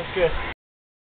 That's good.